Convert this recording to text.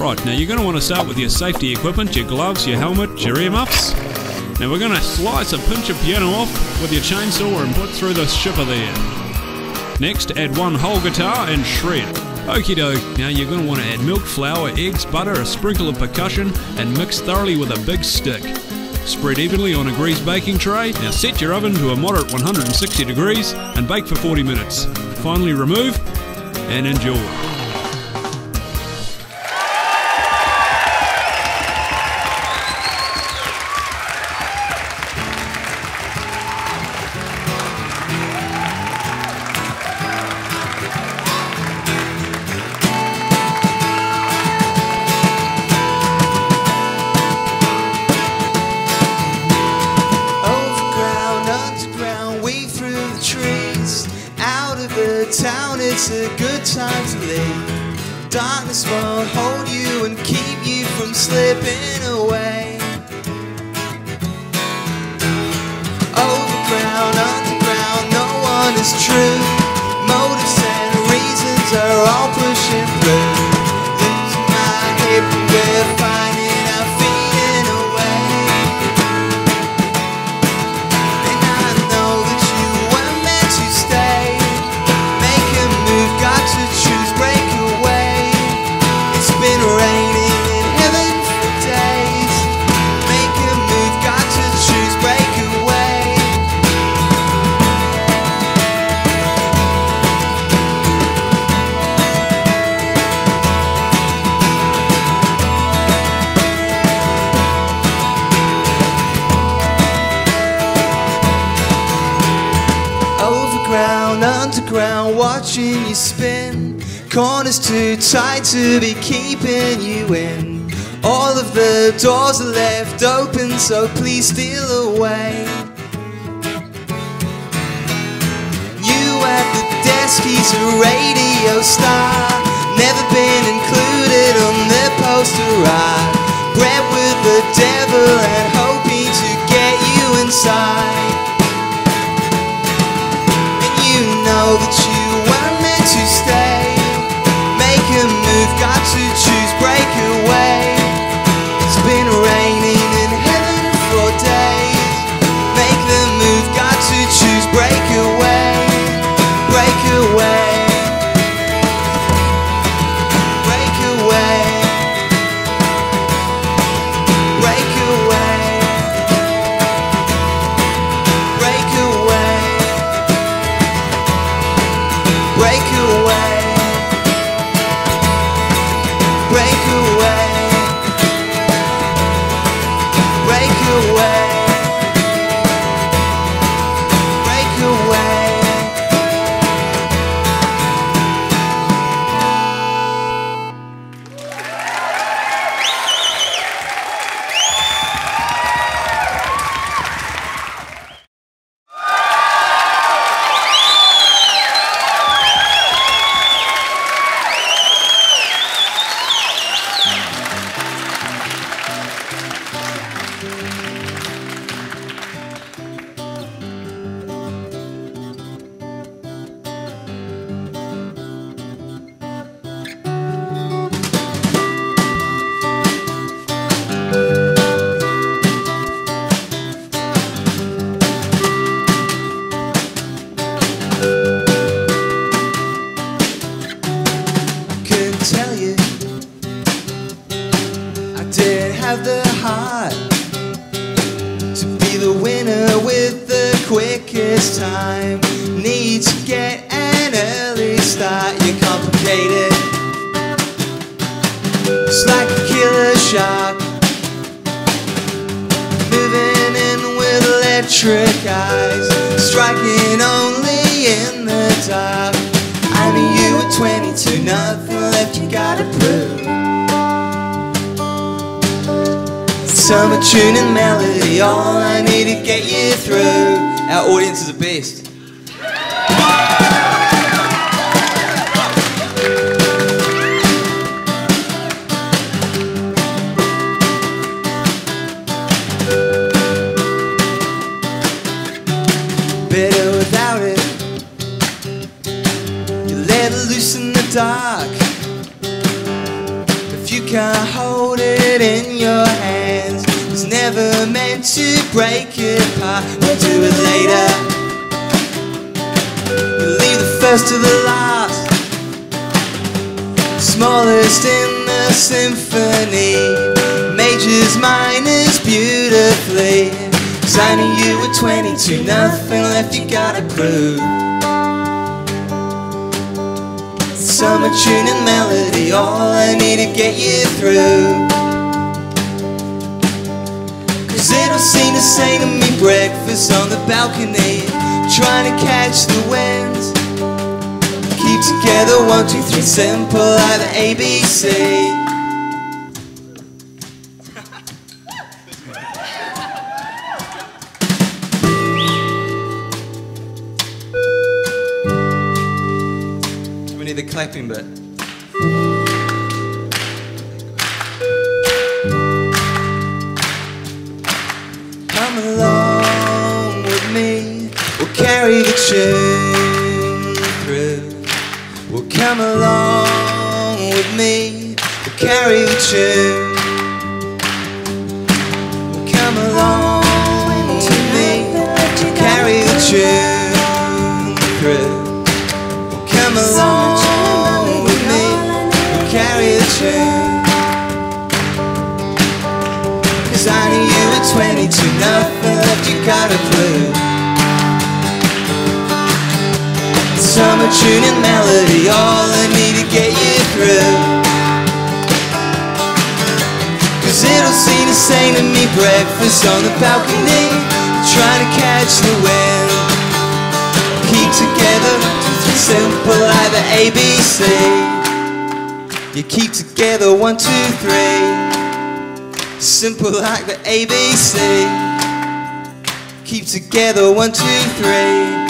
Right, now you're going to want to start with your safety equipment, your gloves, your helmet, your earmuffs. Now we're going to slice a pinch of piano off with your chainsaw and put through the shipper there. Next, add one whole guitar and shred. Okie doke, now you're going to want to add milk, flour, eggs, butter, a sprinkle of percussion, and mix thoroughly with a big stick. Spread evenly on a greased baking tray. Now set your oven to a moderate 160 degrees and bake for 40 minutes. Finally remove and enjoy. Town, it's a good time to leave. Darkness won't hold you and keep you from slipping away. Overground, underground, no one is true. Overground, underground, watching you spin. Corners too tight to be keeping you in. All of the doors are left open, so please steal away. You at the desk, he's a radio star. Never been included on the poster art. Bred with the devil electric eyes. Striking only in the dark. I knew you were 22, nothing left you gotta prove. Summer tune and melody, all I need to get you through. Our audience is the best. Dark. If you can't hold it in your hands. It's never meant to break apart. We'll do it later. You leave the first to the last. Smallest in the symphony. Majors, minors, beautifully. Cause I knew you were 22, nothing left you gotta prove. Summer tune and melody, all I need to get you through. Cause it don't seem the same to me, breakfast on the balcony, trying to catch the wind. Keep together, one, two, three, simple, like ABC. Clapping bit. Come along with me, we'll carry the tune through. Well, come along with me, we'll carry the tune. Well, come along Knew you were 22, nothing left you gotta prove. Summer tune and melody, all I need to get you through. Cause it'll seem the same to me, breakfast on the balcony, trying to catch the wind. Keep together, simple like the ABC. You keep together, one, two, three. Simple like the ABC. Keep together, one, two, three.